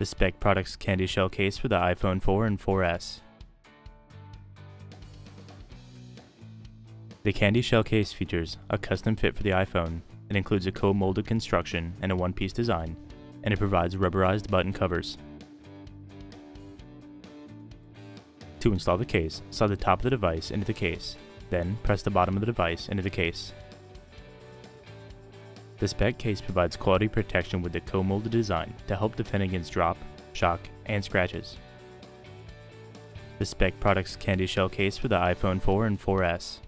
The Speck Products CandyShell case for the iPhone 4 and 4S. The CandyShell case features a custom fit for the iPhone. It includes a co-molded construction and a one-piece design, and it provides rubberized button covers. To install the case, slide the top of the device into the case, then press the bottom of the device into the case. The Speck case provides quality protection with the co-molded design to help defend against drop, shock, and scratches. The Speck Products CandyShell case for the iPhone 4 and 4S.